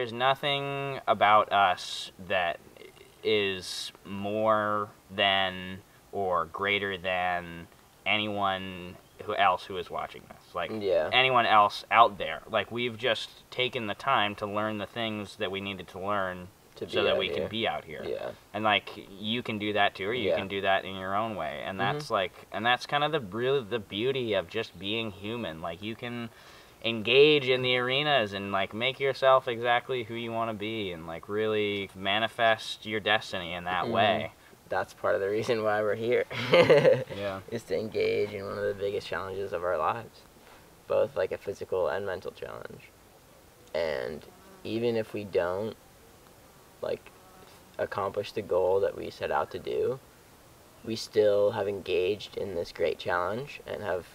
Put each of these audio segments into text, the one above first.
there's nothing about us that is more than or greater than anyone who else who is watching this. Like Yeah. anyone else out there. Like we've just taken the time to learn the things that we needed to learn To so that we here. can be out here. Yeah. And like you can do that too, or you Yeah. can do that in your own way. And Mhm. that's like and that's kind of the really the beauty of just being human. Like you can engage in the arenas and like make yourself exactly who you want to be and like really manifest your destiny in that Mhm. way. That's part of the reason why we're here. Yeah. is to engage in one of the biggest challenges of our lives, both like a physical and mental challenge. And even if we don't like accomplish the goal that we set out to do, we still have engaged in this great challenge and have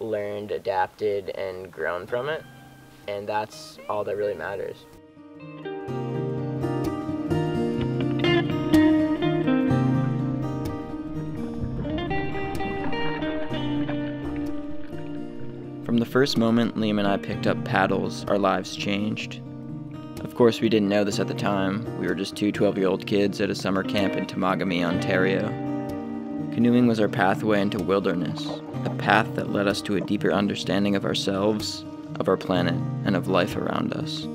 learned, adapted, and grown from it. And that's all that really matters. From the first moment Liam and I picked up paddles, our lives changed. Of course, we didn't know this at the time. We were just two 12 year old kids at a summer camp in Temagami, Ontario. Canoeing was our pathway into wilderness, a path that led us to a deeper understanding of ourselves, of our planet, and of life around us.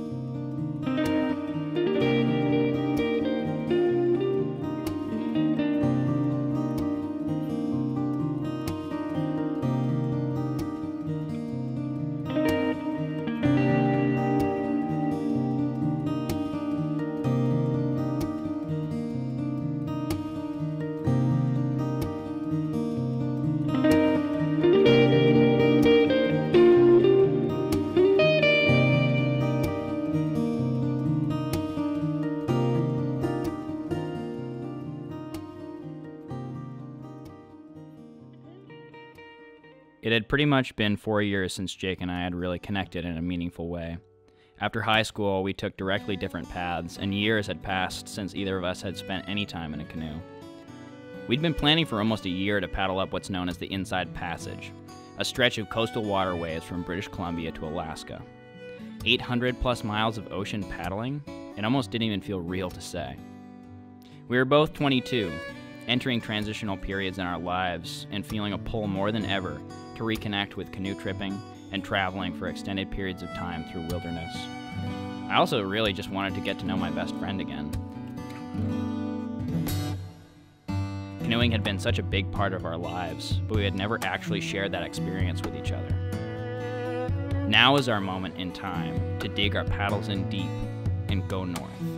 Pretty much been four years since Jake and I had really connected in a meaningful way. After high school, we took directly different paths, and years had passed since either of us had spent any time in a canoe. We'd been planning for almost a year to paddle up what's known as the Inside Passage, a stretch of coastal waterways from British Columbia to Alaska. 800 plus miles of ocean paddling, it almost didn't even feel real to say. We were both 22, entering transitional periods in our lives and feeling a pull more than ever to reconnect with canoe tripping and traveling for extended periods of time through wilderness. I also really just wanted to get to know my best friend again. Canoeing had been such a big part of our lives, but we had never actually shared that experience with each other. Now is our moment in time to dig our paddles in deep and go north.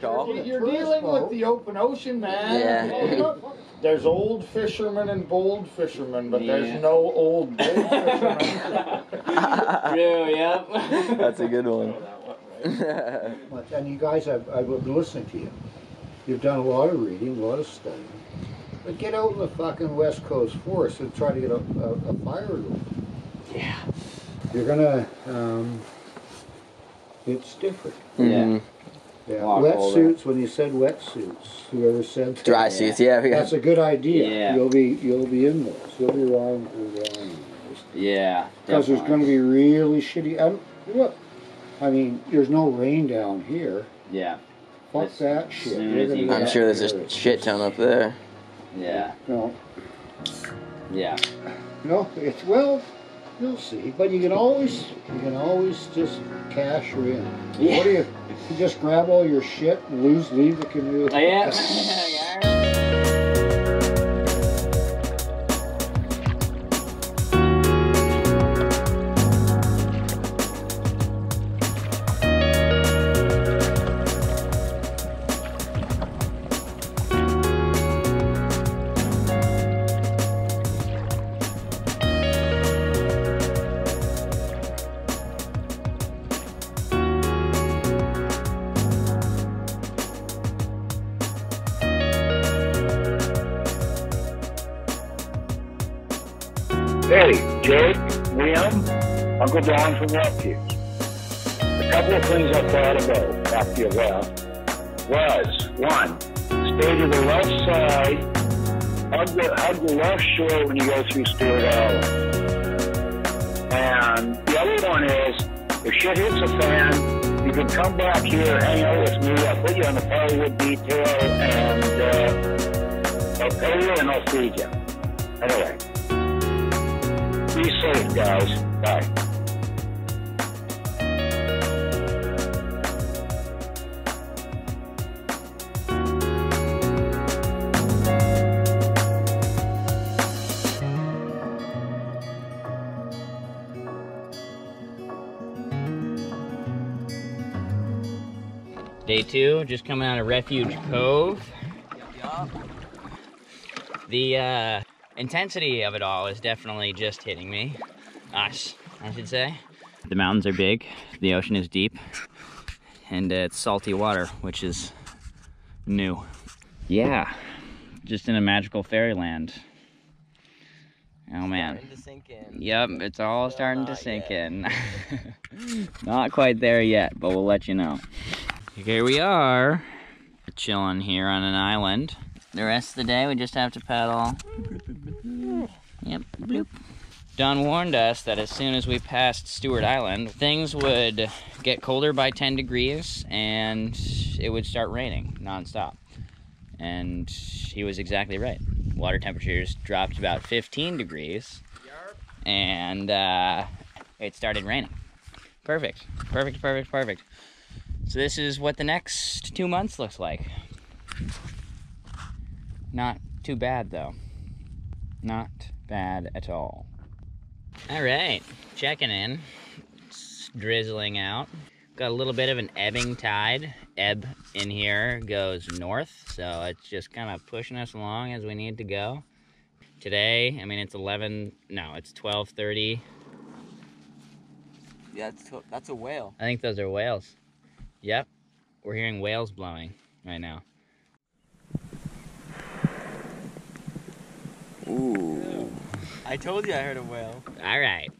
Think that's a better call? You're dealing with the open ocean, man. Yeah. There's old fishermen and bold fishermen, but Yeah. there's no old bold fishermen. True, yep. That's a good one. And you guys, I've, I've been listening to you. You've done a lot of reading, a lot of studying. But get out in the fucking West Coast forest and try to get a, a, a fire going. Yeah. You're gonna, um, it's different. Mhm. Yeah. lot colder. Wetsuits, when you said wetsuits, whoever said that, Dry suits, yeah. yeah. That's a good idea. Yeah. You'll be, you'll be in those. You'll be wrong, you're wrong. Yeah. Because there's gonna be really shitty, and look, I mean, there's no rain down here. Yeah. Fuck As that shit. soon You're as gonna you- get I'm sure there's there. a shit ton up there. Yeah. No, Yeah. no, it's, well, you'll see, but you can always, you can always just cash her in. Yeah. What do you, you just grab all your shit and lose, leave the canoe. Yeah. Uncle from Refuge. A couple of things I thought about after you left was, one, stay to the left side, hug the, hug the left shore when you go through Stuart Island. And the other one is, if shit hits the fan, you can come back here, hang out with me, I'll put you on the firewood detail, and uh, I'll pay you and I'll feed you. Anyway, be safe, guys. Bye. Day just coming out of Refuge Cove. The uh, intensity of it all is definitely just hitting me. Us, I should say. The mountains are big, the ocean is deep, and uh, it's salty water, which is new. Yeah, just in a magical fairyland. Oh man. Starting to sink in. Yep, it's all Still starting to sink yet. in. not quite there yet, but we'll let you know. Here we are, chilling here on an island. The rest of the day, we just have to paddle. Yep, bloop. Don warned us that as soon as we passed Stuart Island, things would get colder by 10 degrees and it would start raining nonstop. And he was exactly right. Water temperatures dropped about 15 degrees and uh, it started raining. Perfect, perfect, perfect, perfect. So this is what the next two months looks like. Not too bad though. Not bad at all. All right, checking in. It's drizzling out. Got a little bit of an ebbing tide. Ebb in here goes north, so it's just kind of pushing us along as we need to go. Today, I mean, it's 11, no, it's 12.30. Yeah, that's, that's a whale. I think those are whales. Yep, we're hearing whales blowing right now. Ooh. I told you I heard a whale. All right,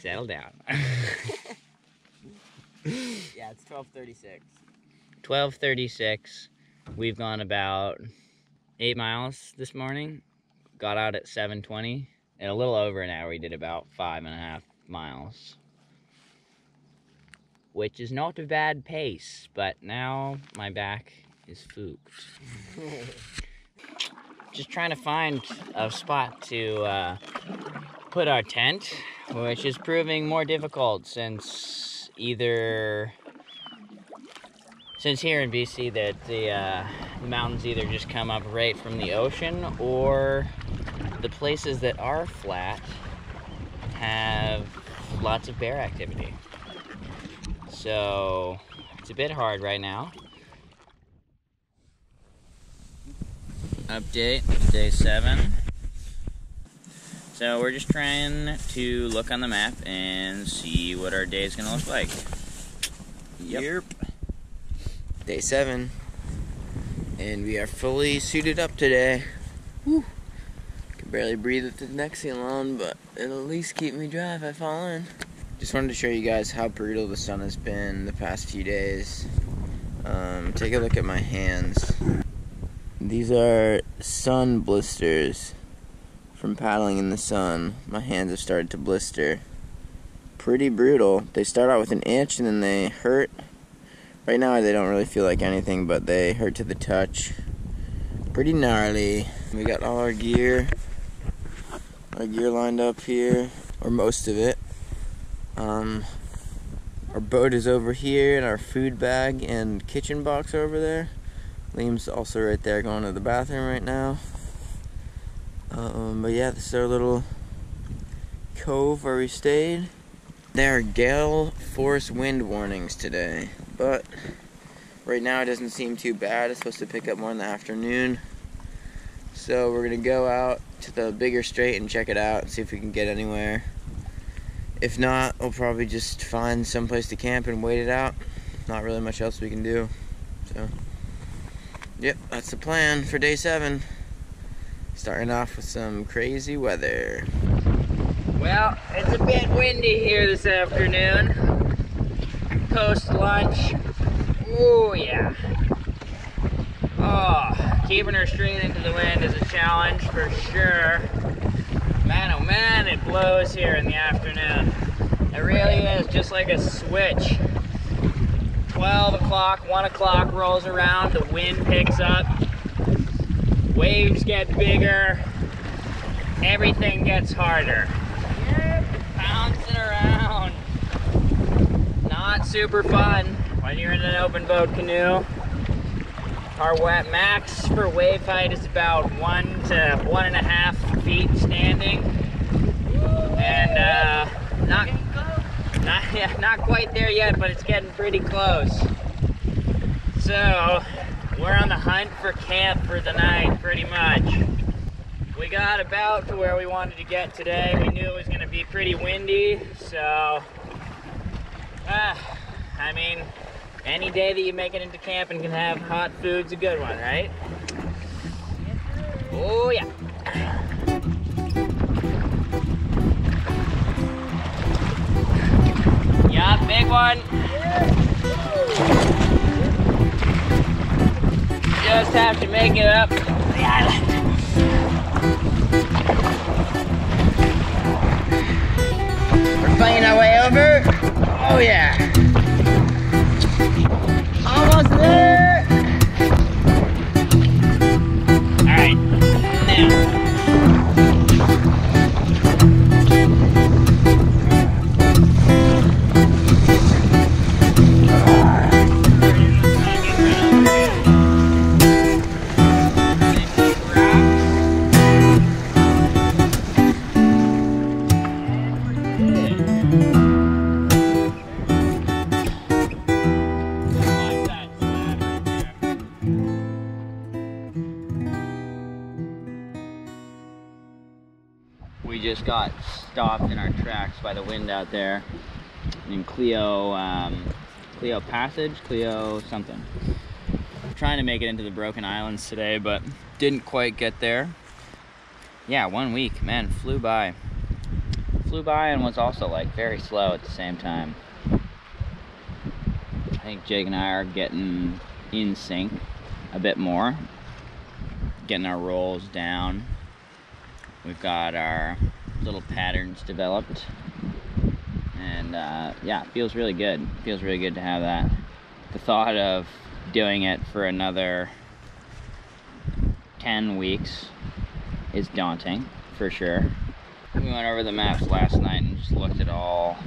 settle down. Yeah, it's 1236. 12:36. We've gone about eight miles this morning. Got out at 7:20. In a little over an hour, we did about five and a half miles, which is not a bad pace. But now my back is fooked. Just trying to find a spot to uh, put our tent, which is proving more difficult since either since here in BC that the uh, mountains either just come up right from the ocean or the places that are flat have lots of bear activity. So it's a bit hard right now. Update, day seven. So we're just trying to look on the map and see what our day is gonna look like. Yep. Day seven. And we are fully suited up today. Whew. Can barely breathe with the Nexium on, but it'll at least keep me dry if I fall in. Just wanted to show you guys how brutal the sun has been the past few days. Um, take a look at my hands. These are sun blisters from paddling in the sun. My hands have started to blister. Pretty brutal. They start out with an itch and then they hurt. Right now they don't really feel like anything, but they hurt to the touch. Pretty gnarly. We got all our gear. Our gear lined up here, or most of it. Um, our boat is over here, and our food bag and kitchen box are over there. Liam's also right there going to the bathroom right now. Um, but yeah, this is our little cove where we stayed. There are gale force wind warnings today, but right now it doesn't seem too bad. It's supposed to pick up more in the afternoon. So we're gonna go out to the bigger strait and check it out and see if we can get anywhere. If not, we'll probably just find some place to camp and wait it out. Not really much else we can do. So, yep, that's the plan for day seven. Starting off with some crazy weather. Well, it's a bit windy here this afternoon. Post lunch. Oh, yeah. Oh, keeping her straight into the wind is a challenge for sure. Man, oh man, it blows here in the afternoon. It really is just like a switch. 12 o'clock, 1 o'clock rolls around, the wind picks up, waves get bigger, everything gets harder. Bouncing around. Not super fun when you're in an open boat canoe. Our max for wave height is about one to one and a half feet standing. And uh, not, not, yeah, not quite there yet, but it's getting pretty close. So, we're on the hunt for camp for the night, pretty much. We got about to where we wanted to get today. We knew it was going to be pretty windy, so ah, I mean, any day that you make it into camp and can have hot food's a good one, right? Oh yeah. Yeah, big one. Just have to make it up the island. We're fighting our way over. Oh yeah. Stopped in our tracks by the wind out there in Clio, um, Clio Passage, Clio something. trying to make it into the Broken Islands today, but didn't quite get there. Yeah, one week, man, flew by. Flew by and was also like very slow at the same time. I think Jake and I are getting in sync a bit more, getting our rolls down. We've got our little patterns developed, and uh, yeah, feels really good. feels really good to have that. The thought of doing it for another 10 weeks is daunting, for sure. We went over the maps last night and just looked at all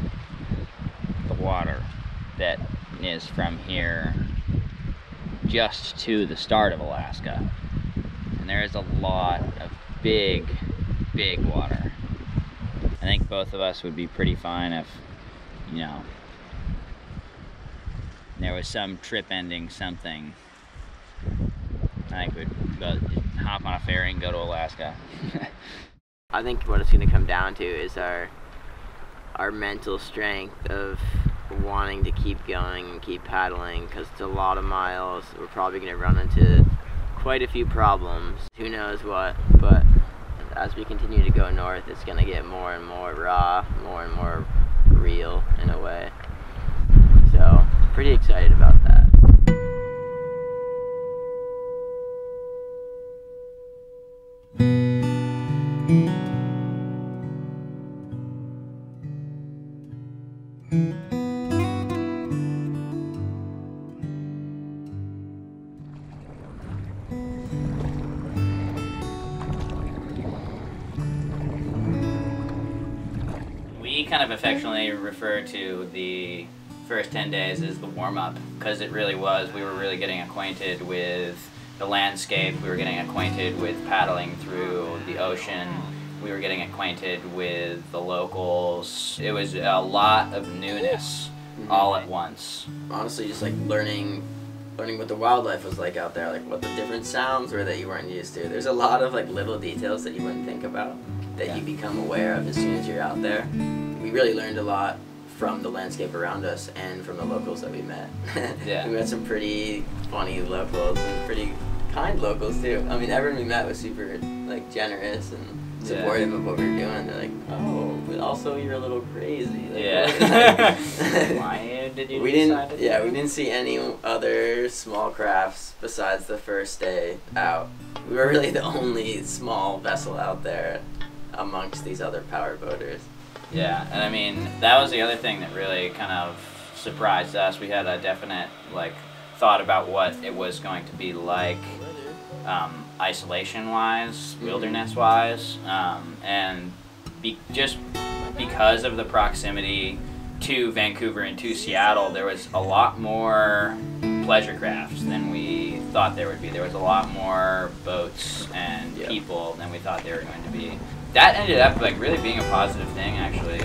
the water that is from here just to the start of Alaska. And there is a lot of big, big water. I think both of us would be pretty fine if, you know, there was some trip ending something. I think we'd go hop on a ferry and go to Alaska. I think what it's going to come down to is our our mental strength of wanting to keep going and keep paddling because it's a lot of miles. We're probably going to run into quite a few problems. Who knows what, but as we continue to go north, it's going to get more and more raw, more and more real in a way. So, pretty excited about that. Affectionately refer to the first 10 days as the warm up because it really was. We were really getting acquainted with the landscape, we were getting acquainted with paddling through the ocean, we were getting acquainted with the locals. It was a lot of newness mm-hmm. all at once. honestly just like learning learning what the wildlife was like out there like what the different sounds were that you weren't used to there's a lot of like little details that you wouldn't think about that you become aware of as soon as you're out there we really learned a lot from the landscape around us and from the locals that we met Yeah. we met some pretty funny locals and pretty kind locals too i mean everyone we met was super like generous and supportive of what we were doing. They're like, oh, but also you're a little crazy. Like, Yeah. what- Why did you we didn't. to- Yeah, we didn't see any other small crafts besides the first day out. We were really the only small vessel out there amongst these other power boaters. Yeah, and I mean that was the other thing that really kind of surprised us. We had a definite like thought about what it was going to be like, um, isolation-wise, wilderness-wise, um, and be- just because of the proximity to Vancouver and to Seattle, there was a lot more pleasure crafts than we thought there would be. There was a lot more boats and people than we thought there were going to be. That ended up like really being a positive thing actually,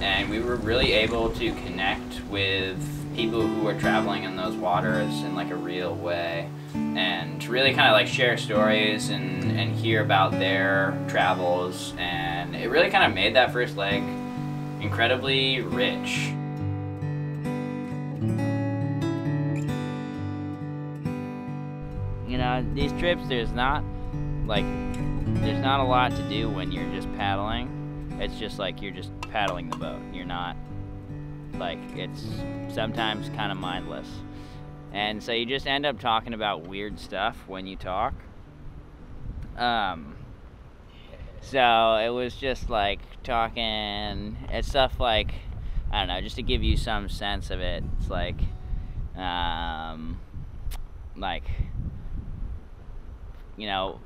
and we were really able to connect with people who were traveling in those waters in like a real way. And really kind of like share stories and, and hear about their travels. And it really kind of made that first leg incredibly rich. You know these trips there's not like there's not a lot to do when you're just paddling. It's just like you're just paddling the boat. You're not like it's sometimes kind of mindless. And so you just end up talking about weird stuff when you talk. Um so it was just like talking it's stuff like i don't know just to give you some sense of it it's like um like you know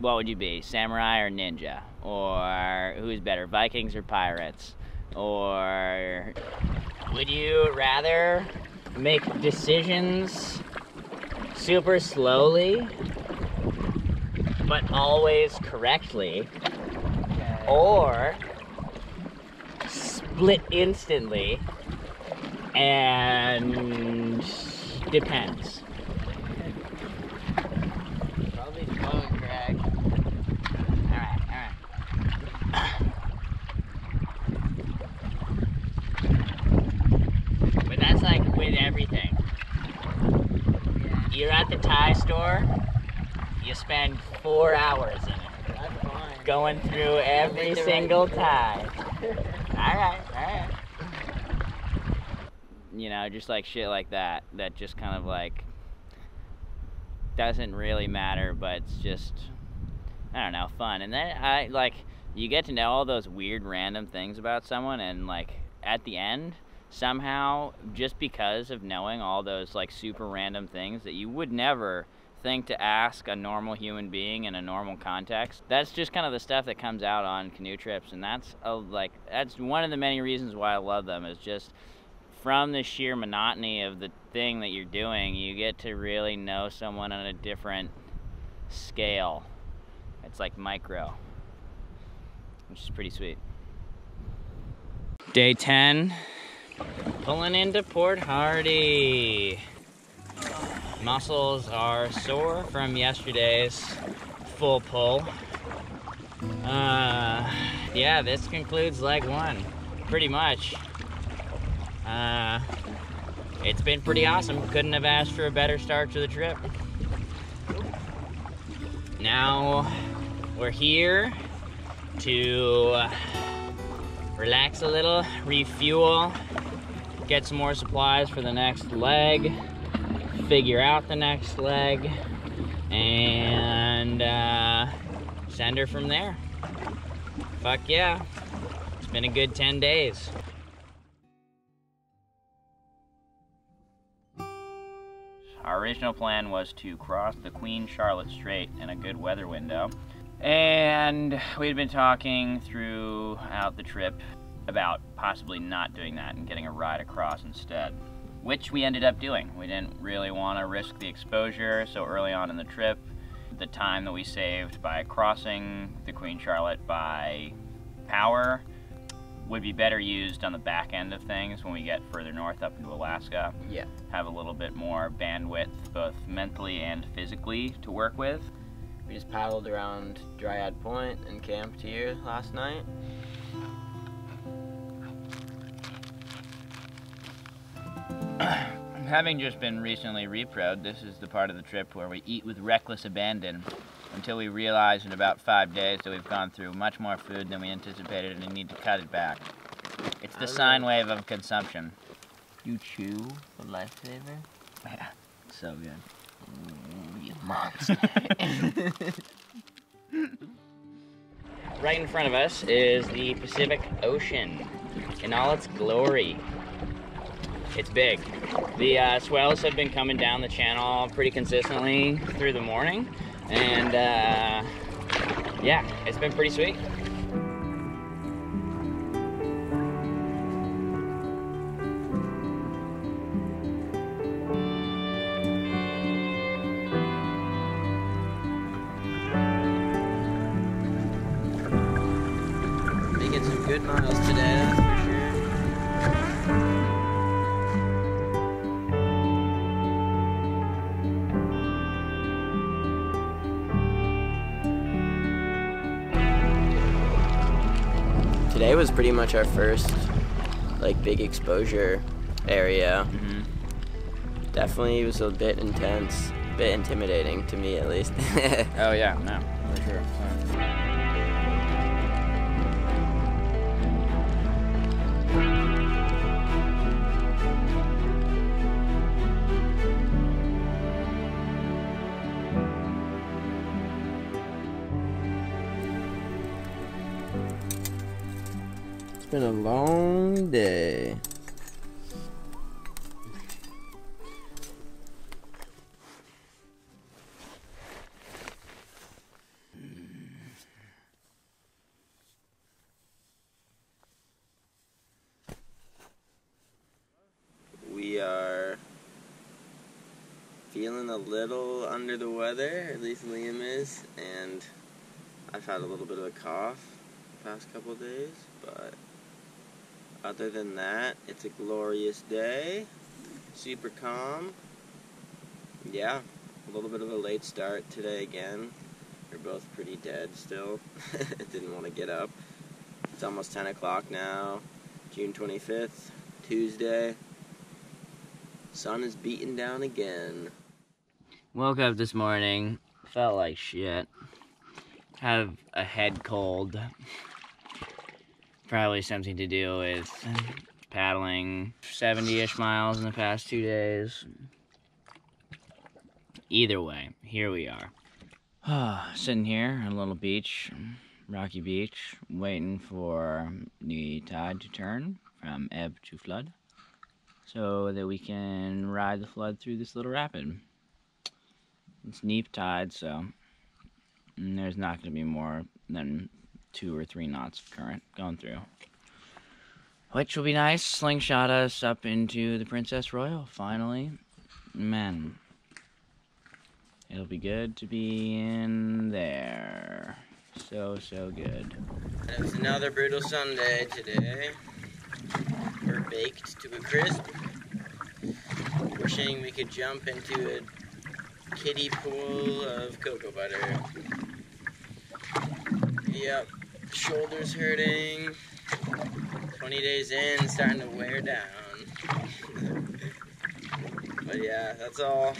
what would you be samurai or ninja? Or who's better vikings or pirates? Or would you rather make decisions super slowly but always correctly? Or split instantly and depends Probably phone crack. Alright, alright. But that's like with everything. You're at the Thai store, you spend four hours in it, That's fine. going through every Make the right single tie. Alright, alright. You know, just like shit like that, that just kind of like doesn't really matter, but it's just I don't know, fun. And then I like you get to know all those weird random things about someone and like at the end somehow just because of knowing all those like super random things that you would never think to ask a normal human being in a normal context. That's just kind of the stuff that comes out on canoe trips and that's a, like that's one of the many reasons why I love them is just from the sheer monotony of the thing that you're doing, you get to really know someone on a different scale. It's like micro, which is pretty sweet. Day 10, pulling into Port Hardy. Muscles are sore from yesterday's full pull. Uh, yeah, this concludes leg one, pretty much. Uh, it's been pretty awesome. Couldn't have asked for a better start to the trip. Now we're here to relax a little, refuel, get some more supplies for the next leg, figure out the next leg, and uh, send her from there. Fuck yeah. It's been a good 10 days. Our original plan was to cross the Queen Charlotte Strait in a good weather window. And we'd been talking throughout the trip about possibly not doing that and getting a ride across instead, which we ended up doing. We didn't really want to risk the exposure so early on in the trip. The time that we saved by crossing the Queen Charlotte by power would be better used on the back end of things when we get further north up into Alaska. Yeah. Have a little bit more bandwidth, both mentally and physically, to work with. We just paddled around Dryad Point and camped here last night. Having just been recently reproed, this is the part of the trip where we eat with reckless abandon. until we realize in about five days that we've gone through much more food than we anticipated and need to cut it back. It's the sine wave of consumption. You chew the lifesaver? Yeah, so good. Ooh, you monster. Right in front of us is the Pacific Ocean in all its glory. It's big. The uh, swells have been coming down the channel pretty consistently through the morning, and uh, yeah, it's been pretty sweet. Pretty much our first like big exposure area. Mm-hmm. Definitely was a bit intense, a bit intimidating to me at least. Oh yeah, no, other than that, it's a glorious day. Super calm. Yeah, a little bit of a late start today again. We're both pretty dead still. Didn't want to get up. It's almost 10 o'clock now, June 25th, Tuesday. Sun is beating down again. Woke up this morning, felt like shit. Have a head cold. Probably something to do with paddling 70 ish miles in the past two days. Either way, here we are. Sitting here on a little beach, rocky beach, waiting for the tide to turn from ebb to flood so that we can ride the flood through this little rapid. It's neap tide, so there's not going to be more than two or three knots of current going through. Which will be nice. Slingshot us up into the Princess Royal, finally. Man. It'll be good to be in there. So, so good. It's another brutal Sunday today. We're baked to a crisp. Wishing we could jump into a kiddie pool of cocoa butter. Yep, shoulders hurting. 20 days in, starting to wear down. but yeah, that's all.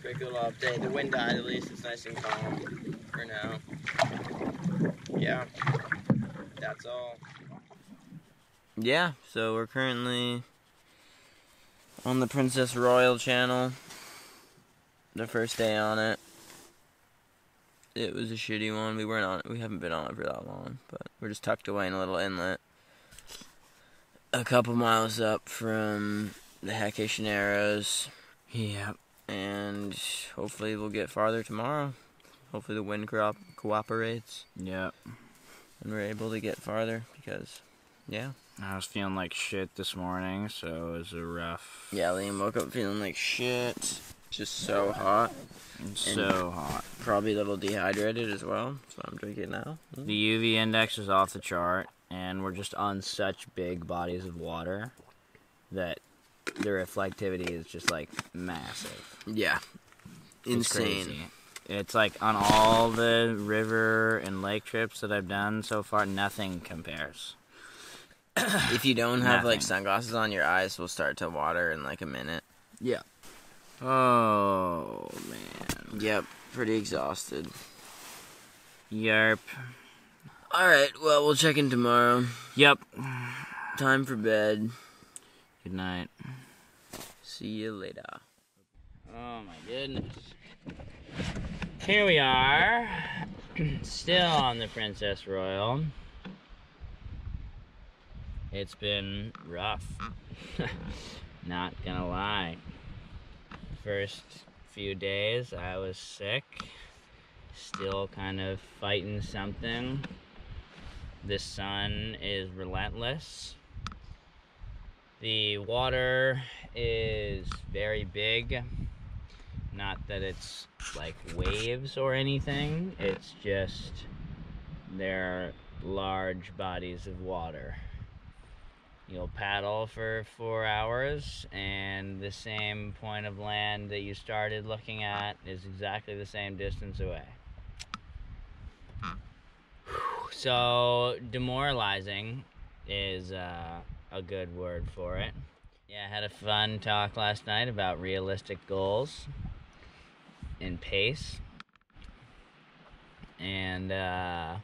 Quick little update. The wind died at least. It's nice and calm for now. Yeah, that's all. Yeah, so we're currently on the Princess Royal channel. The first day on it. It was a shitty one. We weren't on it. We haven't been on it for that long, but we're just tucked away in a little inlet. A couple miles up from the Hiekish Narrows. Yep. And hopefully we'll get farther tomorrow. Hopefully the wind co- cooperates Yep. and we're able to get farther because, yeah. I was feeling like shit this morning, so it was a rough. Yeah, Liam woke up feeling like shit. Just so hot. It's so hot. Probably a little dehydrated as well. That's what I'm drinking now. Mm. The UV index is off the chart, and we're just on such big bodies of water that the reflectivity is just like massive. Yeah. It's Insane. crazy. It's like on all the river and lake trips that I've done so far, nothing compares. If you don't have like sunglasses on, your eyes will start to water in like a minute. Yeah. Oh man. Yep, pretty exhausted. Yarp. Alright, well, we'll check in tomorrow. Yep. Time for bed. Good night. See you later. Oh my goodness. Here we are, still on the Princess Royal. It's been rough. Not gonna lie. First few days I was sick, still kind of fighting something. The sun is relentless. The water is very big. Not that it's like waves or anything, it's just they're large bodies of water. You'll paddle for four hours, and the same point of land that you started looking at is exactly the same distance away. So, demoralizing is uh, a good word for it. Yeah, I had a fun talk last night about realistic goals and pace. And uh,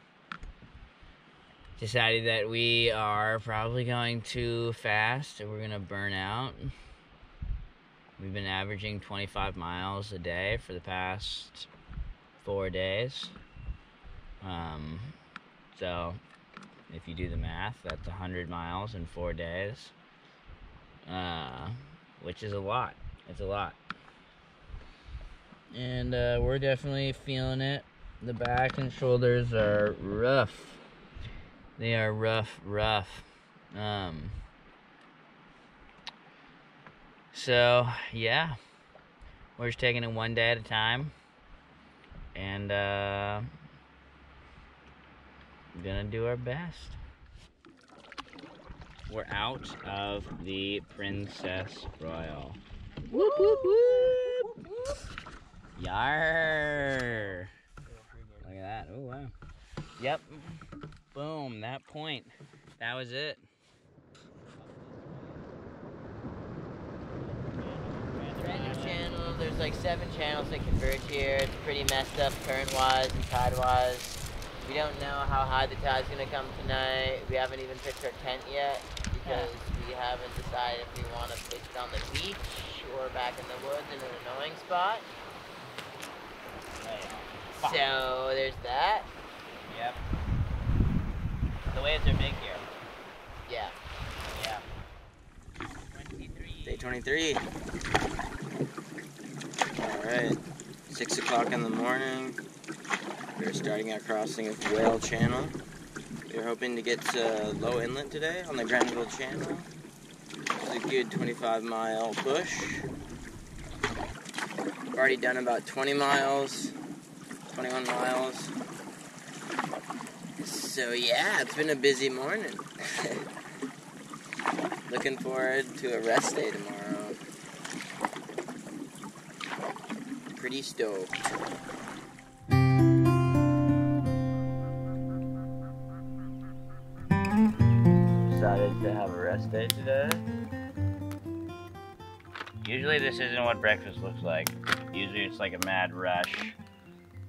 decided that we are probably going too fast and we're going to burn out. We've been averaging 25 miles a day for the past four days. Um, so, if you do the math, that's 100 miles in four days, uh, which is a lot. It's a lot. And uh, we're definitely feeling it. The back and shoulders are rough. They are rough, rough. Um, so, yeah. We're just taking it one day at a time. And, uh, gonna do our best. We're out of the Princess Royal. Whoop, whoop, whoop. Yar. Look at that. Oh, wow. Yep. Boom. That point. That was it. Channel. There's like seven channels that converge here. It's pretty messed up current-wise and tide-wise. We don't know how high the tide's gonna come tonight. We haven't even pitched our tent yet because we haven't decided if we want to pitch it on the beach or back in the woods in an annoying spot. So there's that. Yep. The waves are big here. Yeah. Yeah. 23. Day 23. Alright, 6 o'clock in the morning. We're starting our crossing of Whale Channel. We're hoping to get to Low Inlet today on the Grenville Channel. It's a good 25 mile push. We've already done about 20 miles, 21 miles. So yeah, it's been a busy morning. Looking forward to a rest day tomorrow. Pretty stoked. Decided to have a rest day today. Usually this isn't what breakfast looks like. Usually it's like a mad rush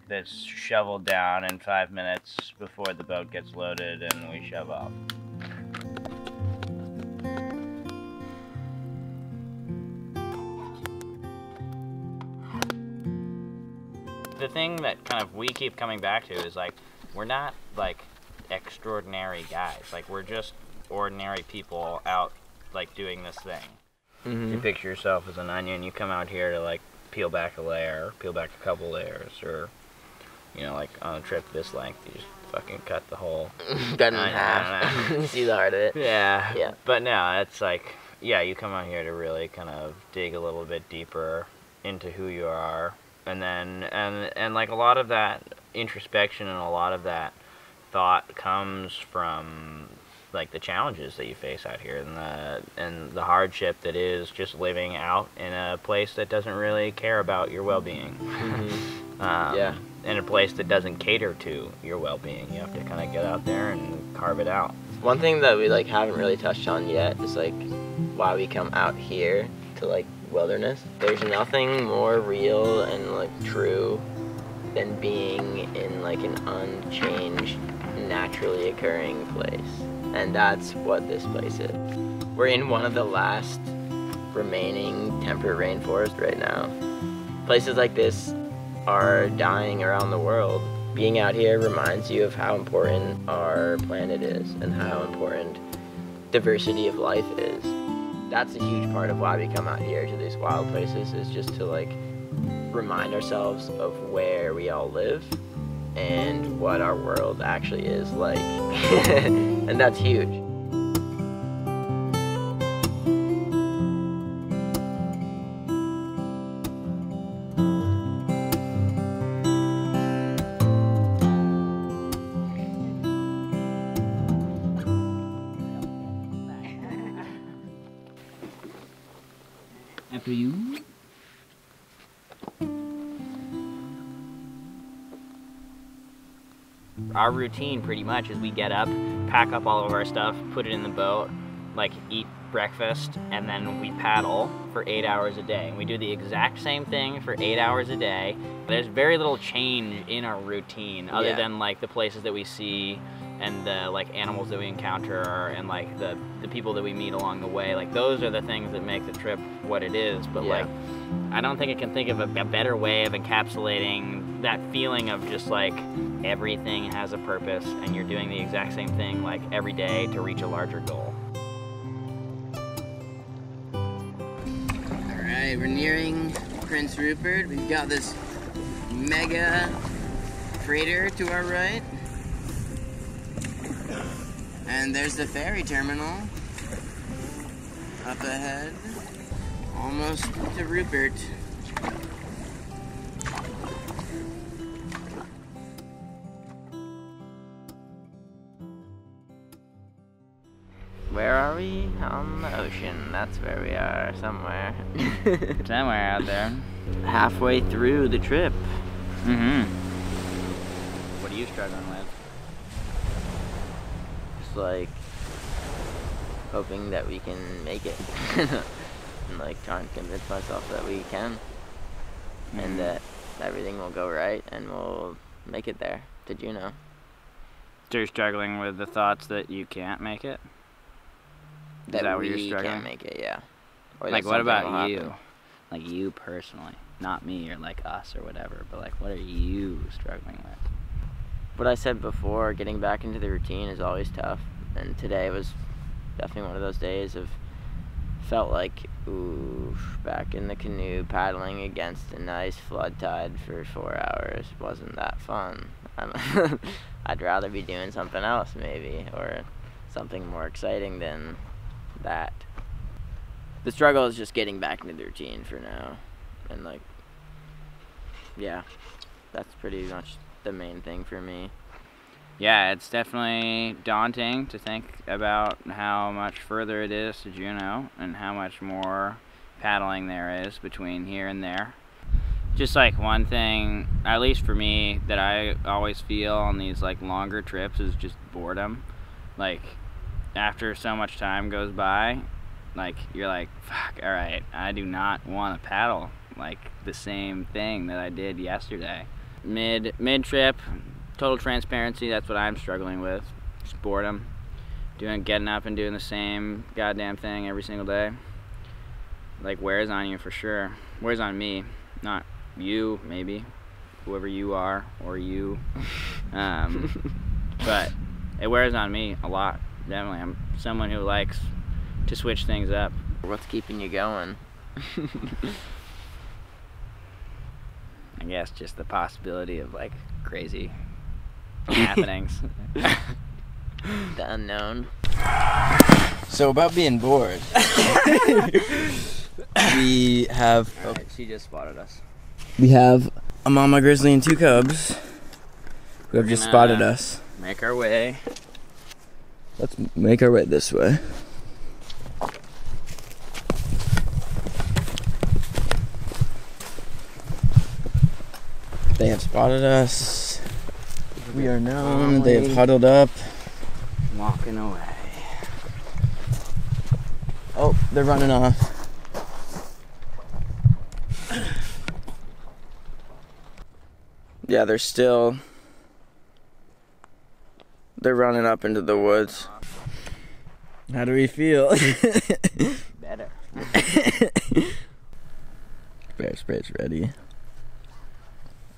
that's shoveled down in five minutes before the boat gets loaded and we shove off. The thing that kind of we keep coming back to is like we're not like extraordinary guys. Like we're just ordinary people out like doing this thing. Mm-hmm. You picture yourself as an onion. You come out here to like peel back a layer, peel back a couple layers, or you know, like on a trip this length, you just fucking cut the whole. Cut in half. You See the heart of it. Yeah. Yeah. But no, it's like yeah, you come out here to really kind of dig a little bit deeper into who you are, and then and and like a lot of that introspection and a lot of that thought comes from like the challenges that you face out here and the and the hardship that is just living out in a place that doesn't really care about your well-being. Um, Yeah. In a place that doesn't cater to your well-being, you have to kind of get out there and carve it out. One thing that we like haven't really touched on yet is like why we come out here to like wilderness. There's nothing more real and like true than being in like an unchanged, naturally occurring place. And that's what this place is. We're in one of the last remaining temperate rainforest right now. Places like this are dying around the world. Being out here reminds you of how important our planet is and how important diversity of life is. That's a huge part of why we come out here to these wild places is just to like remind ourselves of where we all live and what our world actually is like. and that's huge. Our routine pretty much is we get up, pack up all of our stuff, put it in the boat, like eat breakfast, and then we paddle for eight hours a day. And we do the exact same thing for eight hours a day. There's very little change in our routine other Yeah. than like the places that we see and the like animals that we encounter and like the, the people that we meet along the way. Like those are the things that make the trip what it is. But Yeah. like I don't think I can think of a, a better way of encapsulating that feeling of just like everything has a purpose and you're doing the exact same thing like every day to reach a larger goal. Alright, we're nearing Prince Rupert. We've got this mega crater to our right. And there's the ferry terminal up ahead. Almost to Rupert. Where are we? On the ocean. That's where we are, somewhere. Somewhere out there. Halfway through the trip. Mm-hmm. What are you struggling with? Like hoping that we can make it. and like trying to convince myself that we can. And mm-hmm. that everything will go right and we'll make it there to Juneau. So you're struggling with the thoughts that you can't make it? That, that what you're struggling? can't make it, yeah. Or like what about you? Like you personally. Not me or like us or whatever, but like what are you struggling with? What I said before, getting back into the routine is always tough. And today was definitely one of those days of felt like ooh back in the canoe paddling against a nice flood tide for four hours wasn't that fun. I'd rather be doing something else maybe or something more exciting than that. The struggle is just getting back into the routine for now. And like yeah. That's pretty much the main thing for me. Yeah, it's definitely daunting to think about how much further it is to Juneau and how much more paddling there is between here and there. Just like one thing, at least for me, that I always feel on these like longer trips is just boredom. Like after so much time goes by, like you're like, fuck, all right, I do not want to paddle like the same thing that I did yesterday. Mid mid trip, total transparency, that's what I'm struggling with. Just boredom. Doing getting up and doing the same goddamn thing every single day. Like wears on you for sure. Wears on me. Not you, maybe. Whoever you are or you. Um, but it wears on me a lot. Definitely. I'm someone who likes to switch things up. What's keeping you going? I guess just the possibility of like crazy happenings. The unknown. So about being bored, we have oh, she just spotted us. we have a mama grizzly and two cubs who have just spotted us. Make our way. Let's make our way this way. They have spotted us. We are known. They have huddled up. Walking away. Oh, they're running off. yeah, they're still they're running up into the woods. How do we feel? Better. Backspace ready.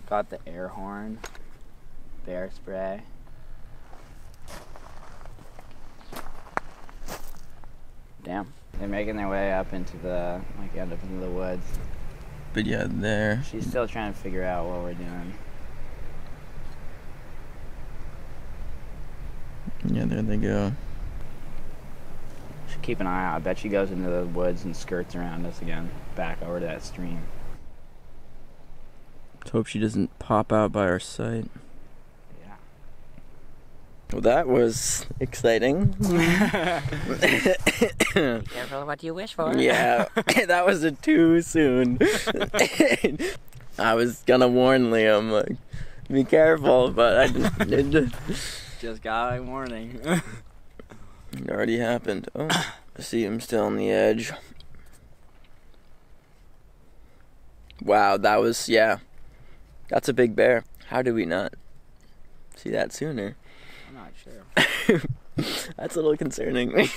Got the air horn. Bear spray. Damn. They're making their way up into the like end up into the woods. But yeah, there. She's still trying to figure out what we're doing. Yeah, there they go. Should keep an eye out. I bet she goes into the woods and skirts around us again, back over to that stream. Let's hope she doesn't pop out by our sight. Yeah. Well, that was exciting. Careful what you wish for. yeah, that was a too soon. I was gonna warn Liam, like, be careful, but I just, it just Just got a warning. it already happened. Oh, I see him still on the edge. Wow, that was yeah. That's a big bear. How did we not see that sooner? I'm not sure. That's a little concerning.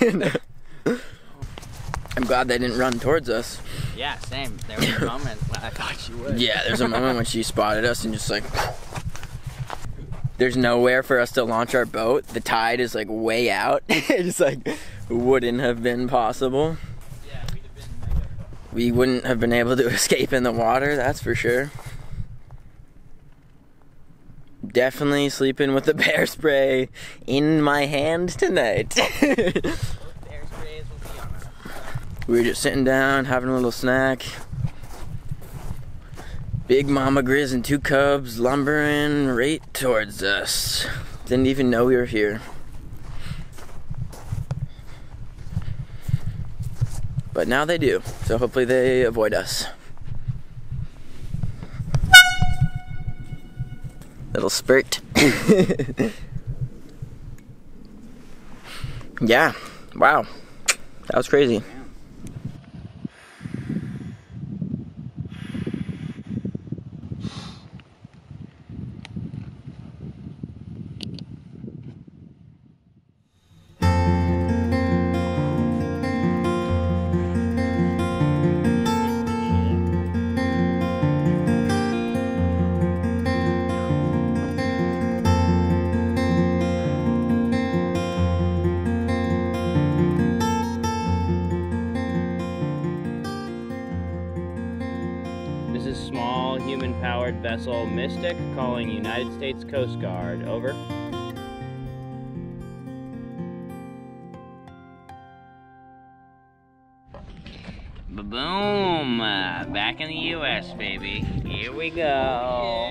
I'm glad they didn't run towards us. Yeah, same. There was a moment when I thought she would. Yeah, there's a moment when she spotted us and just like. There's nowhere for us to launch our boat. The tide is like way out. it just like wouldn't have been possible. Yeah, we'd have been mega We wouldn't have been able to escape in the water, that's for sure. Definitely sleeping with the bear spray in my hand tonight. Bear sprays will be on us. We were just sitting down, having a little snack. Big Mama Grizz and two cubs lumbering right towards us. Didn't even know we were here. But now they do, so hopefully they avoid us. Little spurt. yeah, wow. That was crazy. Is small human powered vessel Mystic calling United States Coast Guard. Over. Boom! Uh, back in the U.S., baby. Here we go.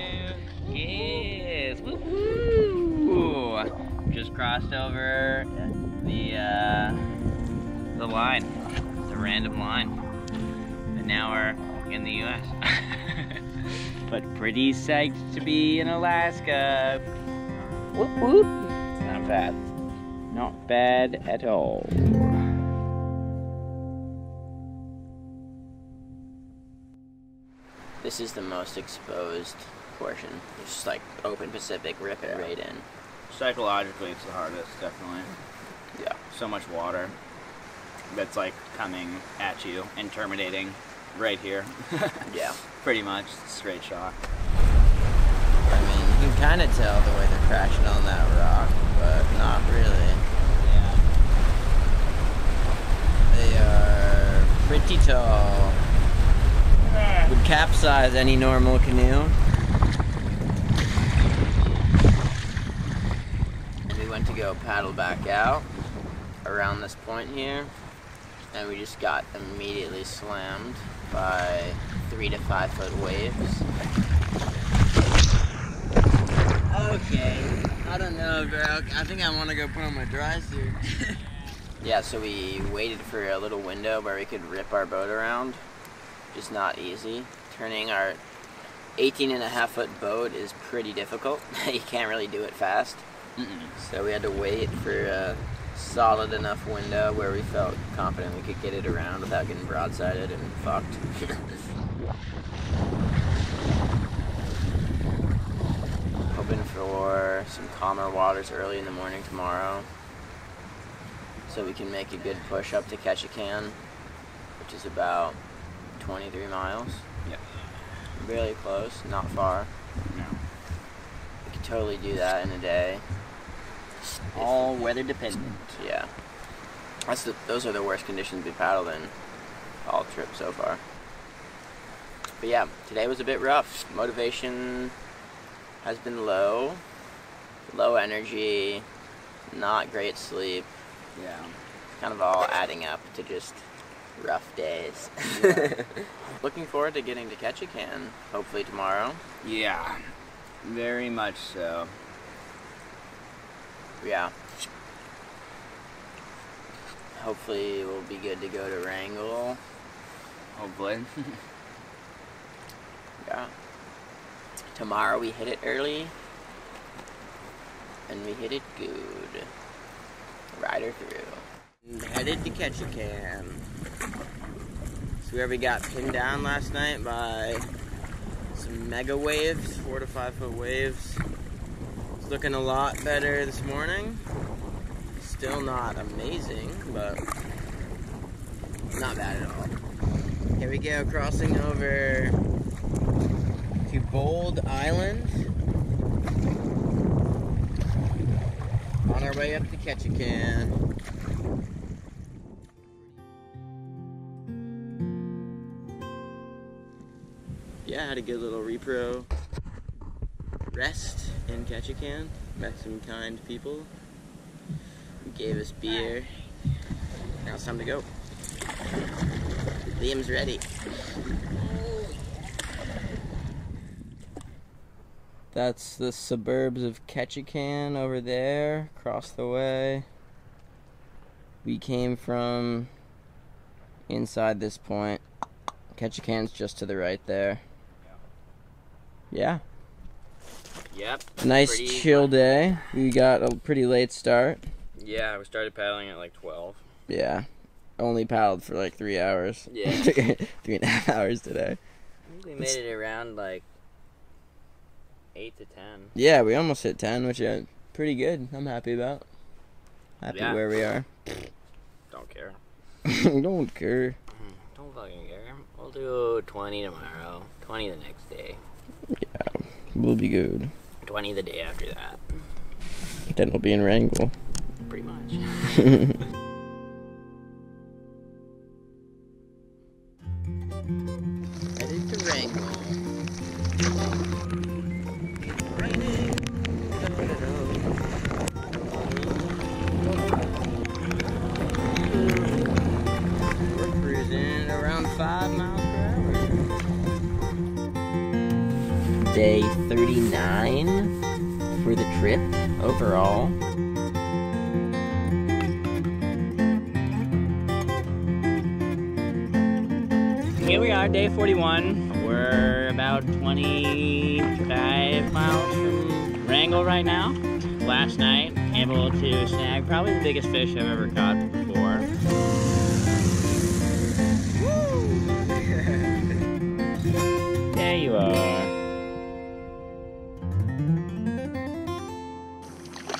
Yes. Woo-hoo. Just crossed over the uh, the line, the random line, and now we're in the U.S. but pretty psyched to be in Alaska. Whoop whoop. Not bad. Not bad at all. This is the most exposed portion. It's just like open Pacific, rip it right in. Psychologically, it's the hardest, definitely. Yeah. So much water that's like coming at you and terminating right here. Yeah. Pretty much straight shot. I mean, you can kind of tell the way they're crashing on that rock, but not really. Yeah. They are pretty tall. Would capsize any normal canoe. We went to go paddle back out around this point here, and we just got immediately slammed by three to five foot waves. Okay. I don't know, bro. I think I want to go put on my dry suit. Yeah, so we waited for a little window where we could rip our boat around. Just not easy. Turning our 18 and a half foot boat is pretty difficult. you can't really do it fast. So we had to wait for a solid enough window where we felt confident we could get it around without getting broadsided and fucked. hoping for some calmer waters early in the morning tomorrow so we can make a good push up to Ketchikan, which is about 23 miles. Yep. Really close, not far. No. We could totally do that in a day. All weather dependent. Yeah. That's the, those are the worst conditions we paddled in all trip so far. But yeah, today was a bit rough. Motivation has been low. Low energy, not great sleep. Yeah. Kind of all adding up to just rough days. Looking forward to getting to Ketchikan, hopefully tomorrow. Yeah. Very much so. Yeah. Hopefully we'll be good to go to Wrangell. Hopefully. Yeah. Tomorrow we hit it early. And we hit it good. Rider through. Headed to Ketchikan. It's where we got pinned down last night by some mega waves, four to five foot waves. Looking a lot better this morning. Still not amazing, but not bad at all. Here we go, crossing over to Bold Island. On our way up to Ketchikan. Yeah, I had a good little repro rest in Ketchikan. Met some kind people. Gave us beer. Now it's time to go. Liam's ready. That's the suburbs of Ketchikan over there, across the way. We came from inside this point. Ketchikan's just to the right there. Yeah. Yep. Nice chill fun. day. We got a pretty late start. Yeah, we started paddling at like 12. Yeah. Only paddled for like three hours. Yeah. three and a half hours today. We made it around like 8 to 10. Yeah, we almost hit 10, which is pretty good. I'm happy about. Happy Yeah. where we are. Don't care. Don't care. Mm-hmm. Don't fucking care. We'll do 20 tomorrow, 20 the next day, Yeah, We'll be good. 20 the day after that. Then we'll be in Wrangell. Pretty much. Headed to Wrangell. We're cruising around five miles Day 39 for the trip overall. Here we are, day 41. We're about 25 miles from Wrangell right now. Last night, able to snag probably the biggest fish I've ever caught before. There you are.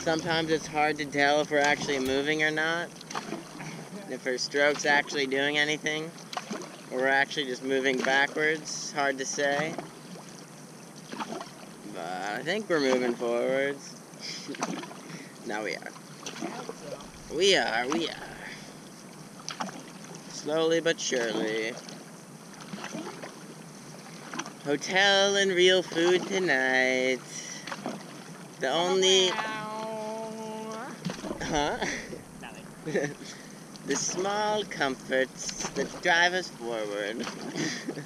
Sometimes it's hard to tell if we're actually moving or not. If our stroke's actually doing anything. Or we're actually just moving backwards. Hard to say. But I think we're moving forwards. now we are. We are, we are. Slowly but surely. Hotel and real food tonight. The only. Oh, Huh? the small comforts that drive us forward.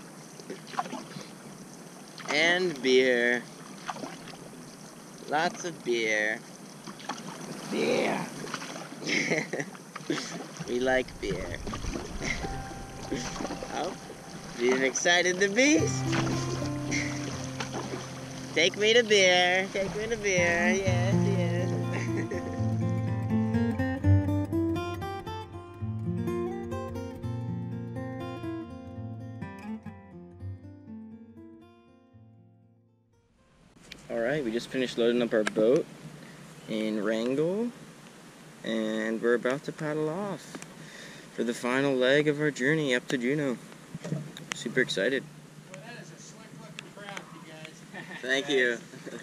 and beer. Lots of beer. Beer. we like beer. oh, we've excited the beast. Take me to beer. Take me to beer. Yes, Alright, we just finished loading up our boat in Wrangell, and we're about to paddle off for the final leg of our journey up to Juneau. Super excited. Thank you.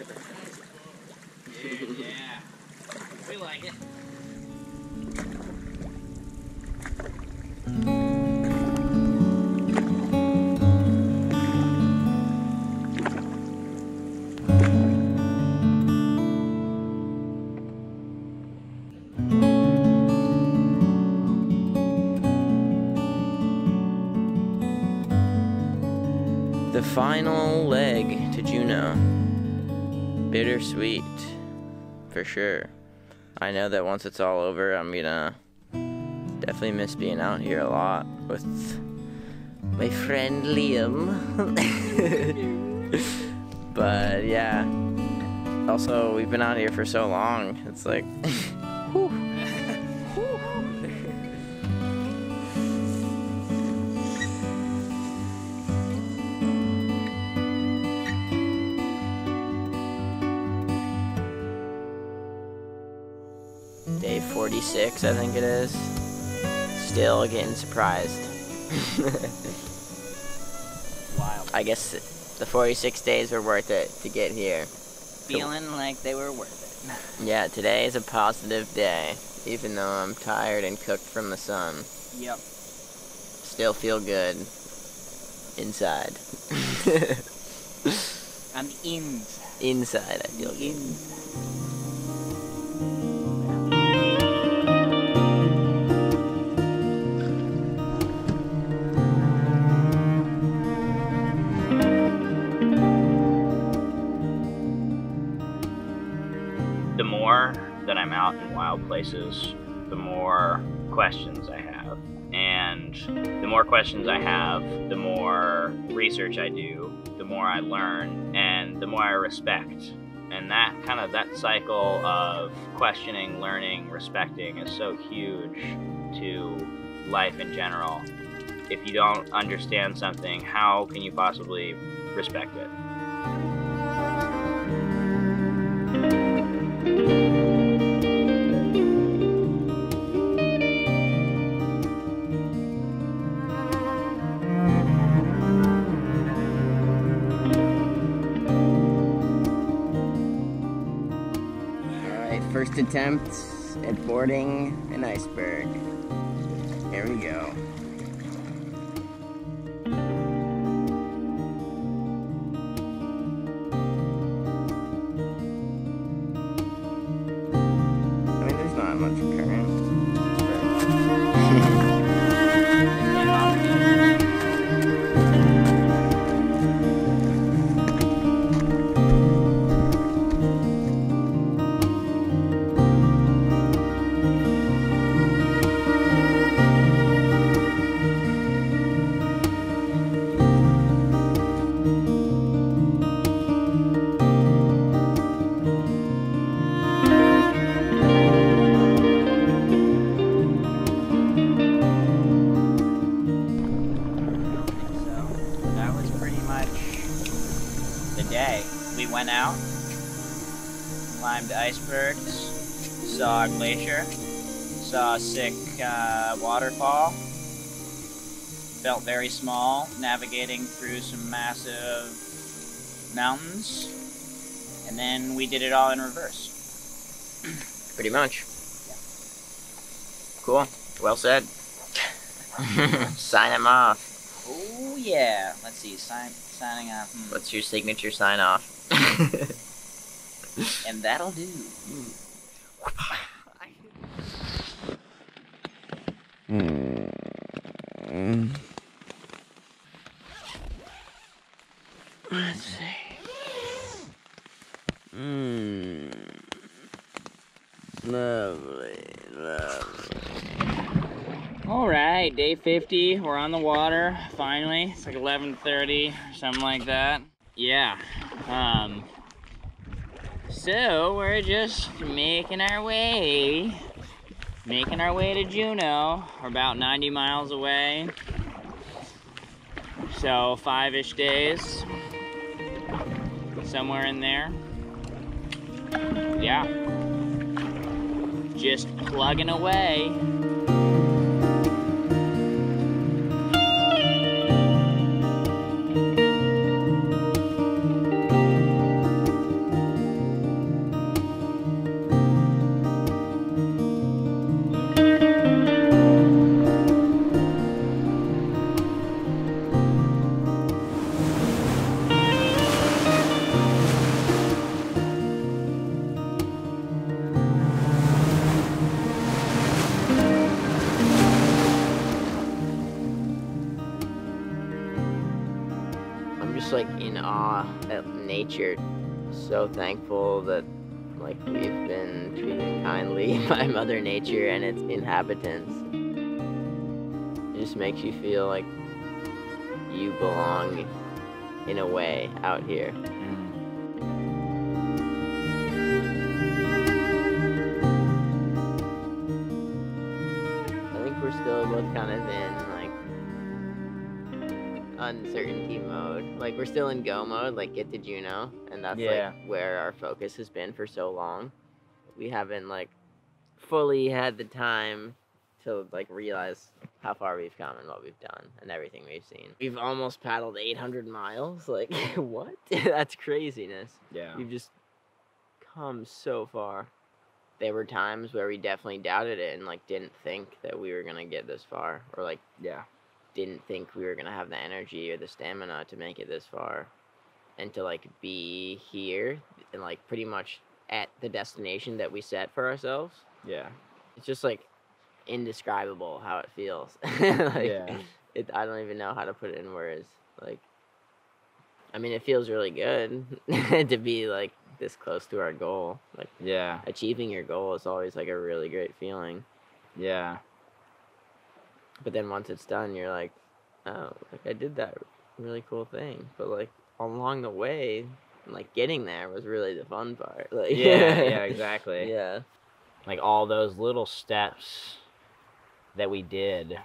yeah. We like it. Final leg to Juneau. Bittersweet, for sure. I know that once it's all over, I'm gonna definitely miss being out here a lot with my friend Liam. but yeah. Also, we've been out here for so long. It's like, whew. 46, I think it is. Still getting surprised. Wild. I guess the 46 days were worth it to get here. Feeling like they were worth it. Yeah, today is a positive day. Even though I'm tired and cooked from the sun, Yep. still feel good inside. I'm ins. inside, I feel good. Places, the more questions I have. And the more questions I have, the more research I do, the more I learn, and the more I respect. And that kind of that cycle of questioning, learning, respecting is so huge to life in general. If you don't understand something, how can you possibly respect it? First attempt at boarding an iceberg. Here we go. Sick uh, waterfall, felt very small navigating through some massive mountains, and then we did it all in reverse. Pretty much. Cool. Well said. Sign him off. Oh yeah. Let's see. Sign, signing off. Hmm. What's your signature sign off? And that'll do. Let's see. Mmm. Lovely, lovely. All right, day 50. We're on the water finally. It's like 11:30, something like that. Yeah. Um. So we're just making our way, making our way to Juneau. We're about 90 miles away. So five-ish days, somewhere in there. yeah, just plugging away. So thankful that like we've been treated kindly by Mother Nature and its inhabitants. It just makes you feel like you belong in a way out here. I think we're still both kind of in like uncertainty mode. Like we're still in go mode, like get to Juneau, and that's Yeah. like where our focus has been for so long. We haven't like fully had the time to like realize how far we've come and what we've done and everything we've seen. We've almost paddled 800 miles. Like what? that's craziness. Yeah. We've just come so far. There were times where we definitely doubted it and like didn't think that we were gonna get this far, or like Yeah. Didn't think we were gonna have the energy or the stamina to make it this far, and to like be here and like pretty much at the destination that we set for ourselves. Yeah. It's just like indescribable how it feels. like, Yeah. It, I don't even know how to put it in words. Like, I mean, it feels really good to be like this close to our goal. Like, Yeah. achieving your goal is always like a really great feeling. Yeah. But then once it's done, you're like, oh, like I did that really cool thing. But like along the way, like getting there was really the fun part. Like, Yeah. Yeah. Exactly. yeah, like all those little steps that we did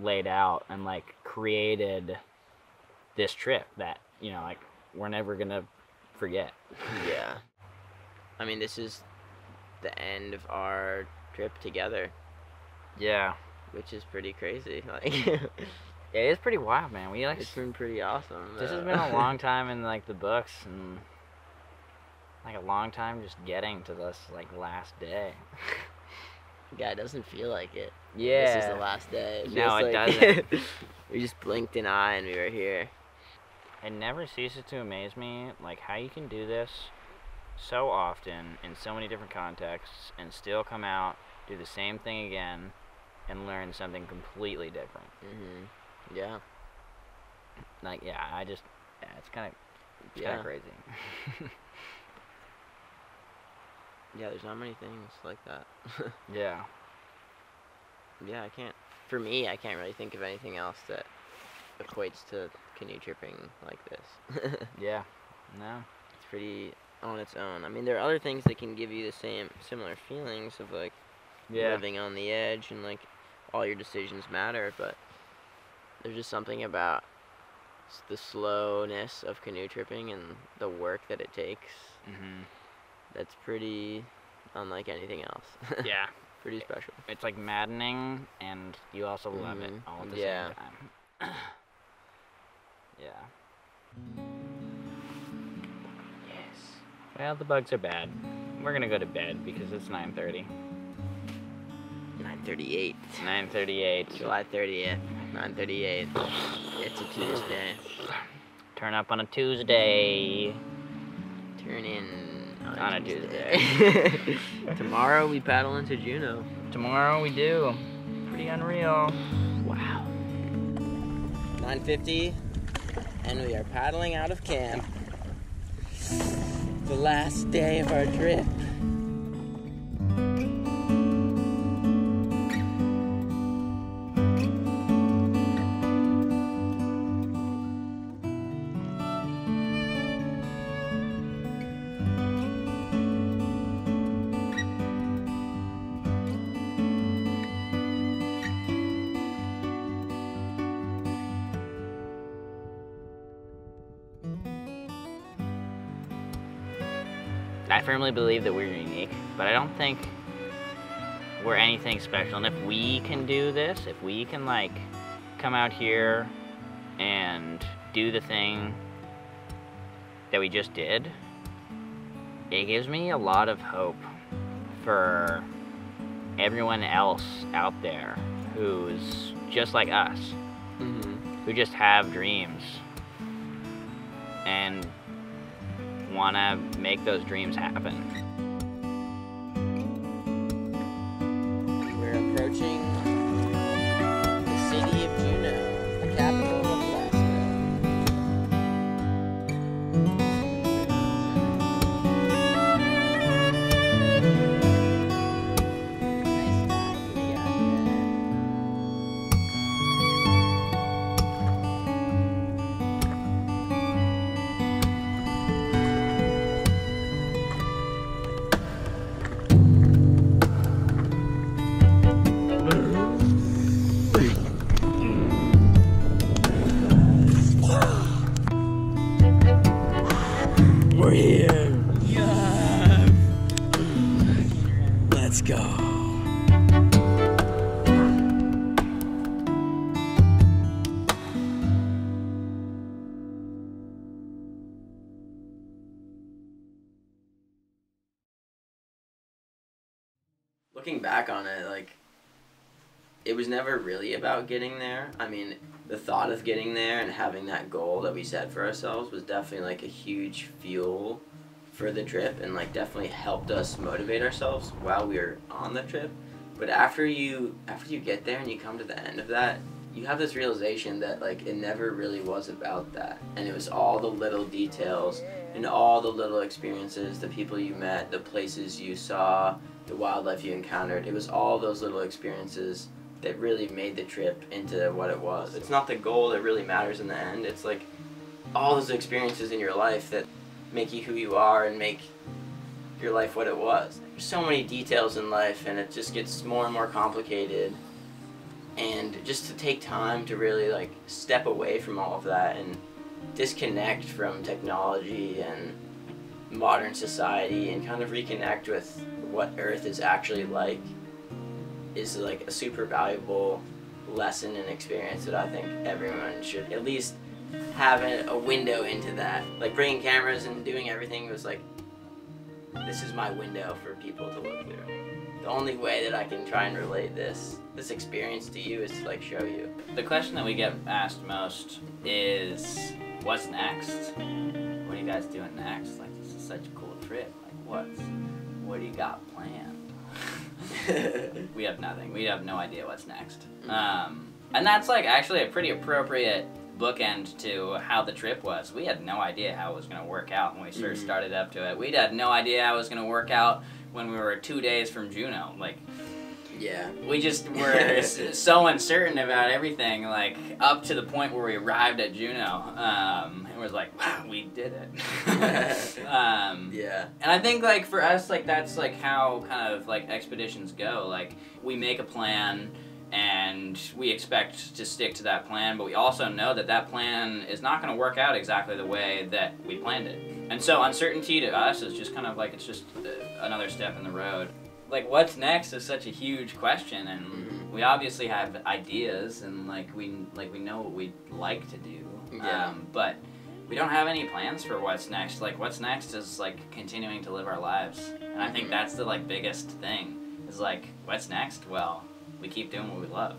laid out and like created this trip that you know like we're never gonna forget yeah. I mean, this is the end of our trip together, yeah which is pretty crazy. Like, it is pretty wild man we like it's been pretty awesome. this has been a long time in like the books and like a long time just getting to this like last day Yeah, it doesn't feel like it. yeah This is the last day. No, it like- doesn't. we just blinked an eye and we were here. It never ceases to amaze me, like how you can do this so often in so many different contexts and still come out, do the same thing again, and learn something completely different. hmm Yeah. Like, yeah, I just, yeah, it's kind of, it's kind Yeah. of crazy. Yeah, there's not many things like that. yeah, yeah, I can't. For me, I can't really think of anything else that equates to canoe tripping like this. yeah, no, it's pretty on its own. I mean, there are other things that can give you the same similar feelings of like yeah, living on the edge and like all your decisions matter, but there's just something about the slowness of canoe tripping and the work that it takes hmm that's pretty unlike anything else. yeah. pretty special. It's like maddening, and you also love it Mhm. all at the Yeah. same time. yeah. Yes. Well, the bugs are bad. We're gonna go to bed because it's 9:30. 938. 9:38. July 30th, 938. It's a Tuesday. Turn up on a Tuesday. Turn in on, On a Tuesday. Tomorrow we paddle into Juneau. Tomorrow we do. Pretty unreal. Wow. 950, and we are paddling out of camp. The last day of our trip. Firmly believe that we're unique, but I don't think we're anything special. And if we can do this, if we can like come out here and do the thing that we just did, it gives me a lot of hope for everyone else out there who's just like us, Mm-hmm. who just have dreams and want to make those dreams happen. Never really about getting there. I mean, the thought of getting there and having that goal that we set for ourselves was definitely like a huge fuel for the trip and like definitely helped us motivate ourselves while we were on the trip. But after you after you get there and you come to the end of that, you have this realization that like it never really was about that. And it was all the little details and all the little experiences, the people you met, the places you saw, the wildlife you encountered. It was all those little experiences that really made the trip into what it was. It's not the goal that really matters in the end. It's like all those experiences in your life that make you who you are and make your life what it was. There's so many details in life and it just gets more and more complicated. And just to take time to really like step away from all of that and disconnect from technology and modern society and kind of reconnect with what Earth is actually like is like a super valuable lesson and experience that I think everyone should at least have a, window into that. Like bringing cameras and doing everything was like, this is my window for people to look through. The only way that I can try and relate this this experience to you is to like show you. The question that we get asked most is, "What's next? What are you guys doing next? Like, this is such a cool trip. Like, what's what do you got planned?" we have nothing. We have no idea what's next. Um, and that's like actually a pretty appropriate bookend to how the trip was. We had no idea how it was going to work out when we first Mhm. started up to it. We had no idea how it was going to work out when we were two days from Juneau. Like, yeah. we just were so uncertain about everything, like up to the point where we arrived at Juneau, um, and was like, "Wow, we did it." um, Yeah. and I think like for us, like that's like how kind of like expeditions go. Like we make a plan and we expect to stick to that plan, but we also know that that plan is not going to work out exactly the way that we planned it. And so uncertainty to us is just kind of like it's just uh, another step in the road. Like what's next is such a huge question, and Mhm. we obviously have ideas and like we like we know what we'd like to do. Yeah. Um, but we don't have any plans for what's next. Like what's next is like continuing to live our lives. And I think Mhm. that's the like biggest thing. Is like what's next? Well, we keep doing what we love.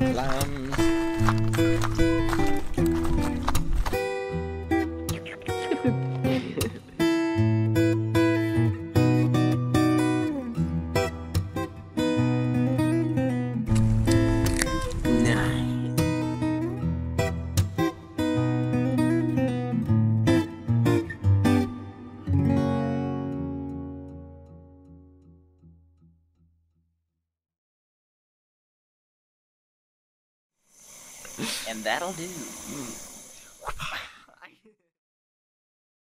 A And that'll do.